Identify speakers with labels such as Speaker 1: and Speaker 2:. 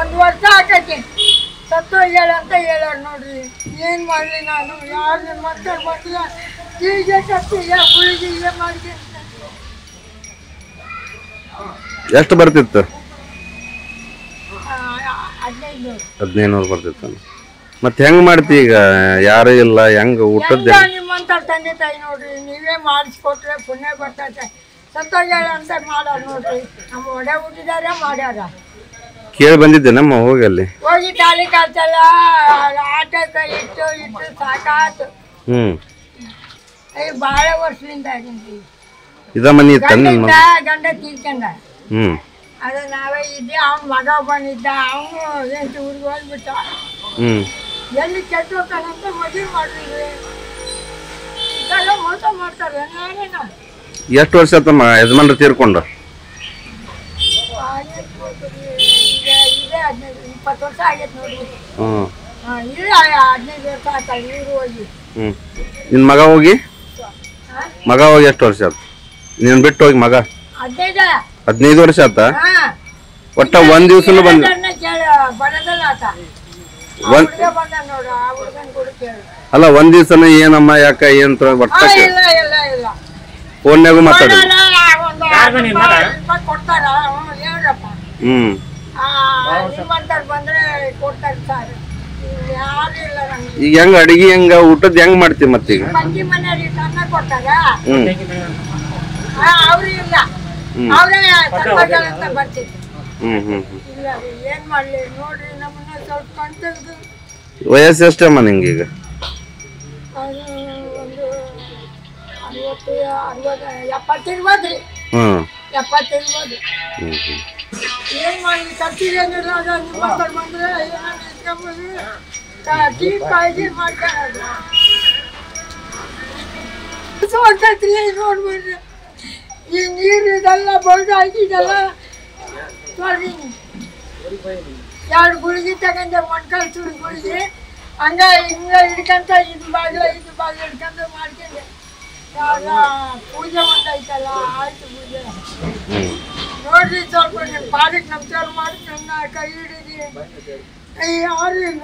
Speaker 1: ಒಂದು ವರ್ಷ ಆಕೈತಿ. ಸತ್ತೋಗ್ಯಾಳ ಅಂತ ಹೇಳ್ಯಾರ ನೋಡ್ರಿ. ಏನು ಮಾಡಲಿ ನಾನು? ಯಾರು ನಿಮ್ಮ ಮಕ್ಕಳು ಬಂದಿಲ್ಲ ಹೀಗೆ ಸತ್ತಿಗೆ ಗುಳಿಗೆ ಮಾಡಿದೆ
Speaker 2: ಎಷ್ಟು ಬರ್ತಿತ್ತು?
Speaker 1: ಹದಿನೈದು.
Speaker 2: ನೂರು ಬರ್ತಿತ್ತು. ಮತ್ತೆ ಹೆಂಗ್ ಮಾಡ್ತಿ ಈಗ? ಯಾರು ಇಲ್ಲ ಹೆಂಗ್ ಊಟದ
Speaker 1: ನಿಮ್ಮಂತ ತಂದೆ ತಾಯಿ ನೋಡ್ರಿ ನೀವೇ ಮಾಡಿಸ್ಕೊಟ್ರೆ ಪುಣ್ಯ ಬರ್ತೈತೆ. ಸತ್ತೋಗ್ಯಾಳ ಅಂತ ಮಾಡ್ಯಾರ ನೋಡ್ರಿ. ನಮ್ಮ ಒಡೆ ಹುಟ್ಟಿದಾರೆ ಮಾಡ್ಯಾರ.
Speaker 2: ಕೇಳಿ ಬಂದಿದ್ದೆ ನಮ್ಮ ಹೋಗಿ ಅಲ್ಲಿ.
Speaker 1: ಹೋಗಿ ಆಟ ಕಾಲ್ತಲ್ಲ ಆಟಕ್ಕೆ ಇಟ್ಟು ಇಟ್ಟು ಸಾಕಾತು.
Speaker 2: ಹ್ಮ್.
Speaker 1: ಅಯ್ಯ ಭಾಳ ವರ್ಷದಿಂದ ಆಗಿಂತಿ
Speaker 2: ಇದ ಮನಿ ತನ್ನ
Speaker 1: ಗಂಡ ತೀರ್ಕೊಂಡ.
Speaker 2: ಹ್ಮ್.
Speaker 1: ಅದು ನಾವೇ ಇದ್ದೆ ಅವ್ನ ಮಗ ಬಂದಿದ್ದ ಅವನು ಎಂಟು ಊರಿಗೆ ಹೋಗ್ಬಿಟ್ಟ.
Speaker 2: ಹ್ಮ್.
Speaker 1: ಎಲ್ಲಿ ಕೆಟ್ಟ ಹೋಗ್ತಾನಂತ ಮದುವೆ ಮಾಡಿದ್ವಿ. ಇದೆಲ್ಲ ಮೋಸ ಮಾಡ್ತಾರೆ
Speaker 2: ಎಷ್ಟು ವರ್ಷ ತಮ್ಮ ಯಜಮಾನ್ರು ತೀರ್ಕೊಂಡು
Speaker 1: ಈಗ ಇದೆ ಹದಿನೈದು ಇಪ್ಪತ್ತು ವರ್ಷ ಆಗೈತೆ ನೋಡಿ.
Speaker 2: ಹ್ಮ್.
Speaker 1: ಹಾಂ ಇದೆ ಹದಿನೈದು ವರ್ಷ ಆಯ್ತಾ ಇವ್ರು ಹೋಗಿ.
Speaker 2: ಹ್ಮ್. ನಿನ್ ಮಗ ಹೋಗಿ? ಮಗ ಹೋಗಿ ಎಷ್ಟು ವರ್ಷ ಆಯ್ತು? ನೀನ್ ಬಿಟ್ಟು ಹೋಗಿ ಮಗ?
Speaker 1: ಹದಿನೈದು.
Speaker 2: ಹದಿನೈದು ವರ್ಷ ಆತ
Speaker 1: ಹಾಂ.
Speaker 2: ಒಟ್ಟ ಒಂದ್ ದಿವ್ಸನು ಬಂದ ಅಲ್ಲ ಒಂದ್ ದಿವ್ಸ ಏನಮ್ಮ ಯಾಕ ಏನ್ ಒಟ್ಟ
Speaker 1: ಆ, ಇಲ್ಲ ಇಲ್ಲ ಇಲ್ಲ.
Speaker 2: ಫೋನ್ಯಾಗು ಮಾತಾಡಿ ಹ್ಮ್.
Speaker 1: ನಿಮ್ಮಂತವ್ರು ಬಂದ್ರೆ ಕೊಡ್ತಾರೆ ಸರ್. ಯಾರು ಇಲ್ಲ ನಮ್ಗೆ.
Speaker 2: ಈಗ ಹೆಂಗ ಅಡಿಗೆ ಹೆಂಗ ಊಟದ ಹೆಂಗ್ ಮಾಡ್ತೀವಿ ಮತ್ತೀಗ
Speaker 1: ಈಗ? ಮನೆಯಲ್ಲಿ ಸಣ್ಣ ಕೊಡ್ತಾರ
Speaker 2: ಹ್ಮ್.
Speaker 1: ಆ, ಅವ್ರು ಇಲ್ಲ. ಅವರೇ ಅಂತ ಬರ್ತಿದ್ರು
Speaker 2: ಹ್ಮ್ ಹ್ಮ್ ಹ್ಮ್.
Speaker 1: ಇಲ್ಲ ರೀ ಏನ್ ಮಾಡ್ಲಿ? ನೋಡ್ರಿ ನಮ್ಮನ್ನ ಸ್ವಲ್ಪ ಕಣ್ತಗ್ದು
Speaker 2: ವಯಸ್ಸು ಎಷ್ಟಮ್ಮ ನಿಂಗೆ
Speaker 1: ಈಗ? ಒಂದು ಅರವತ್ತು ಅರವತ್ತು ಎಪ್ಪತ್ತು ಇರ್ಬೋದ್ರಿ
Speaker 2: ಹ್ಮ್.
Speaker 1: ಎಪ್ಪತ್ತು ಇರ್ಬೋದು.
Speaker 2: ಹ್ಮ್ ಹ್ಮ್.
Speaker 1: ಏನ್ ಮಾಡಿ ಖರ್ಚಿಗೇನಿಲ್ಲ ಅದು ನಿಮ್ಮಂತವ್ರು ಬಂದ್ರೆ ಏನಾದ್ರು ಇಸ್ಕೊಂಬೋದು ಟೀ ಕಾಯ್ದೆ ಮಾಡ್ಕೊಳ್ಳೋದು ಹೊರ್ತೈತ್ರಿ ನೋಡ್ಬಿಡ್ರಿ ಈ ನೀರು ಇದೆಲ್ಲ ಬಳ್ದು ಹಾಕಿದೆಲ್ಲ ನೋಡ್ರಿ ಎರಡು ಗುಳಿಗೆ ತಗೊಂಡೆ ಮೊಣ್ಕಾಲು ಸುಡು ಗುಳಿಗೆ ಹಂಗ ಹಿಂಗ ಹಿಡ್ಕಂತ ಇದು ಬಾಗಿಲ ಇದು ಬಾಗಿಲ ಹಿಡ್ಕಂತ ಮಾಡ್ಕೊಂಡೆ ಯಾವಾಗ ಪೂಜೆ ಒಂದೈತಲ್ಲ ಆಯ್ತು ಪೂಜೆ
Speaker 2: ಹ್ಮ್
Speaker 1: ನೋಡ್ರಿ ಸ್ವಲ್ಪ ನಿಮ್ಮ ಪಾಡಿಗೆ ನಮಸ್ಕಾರ ಮಾಡಿ ನನ್ನ ಕೈ ಹಿಡಿದಿ ಯಾರು ಇಲ್ಲ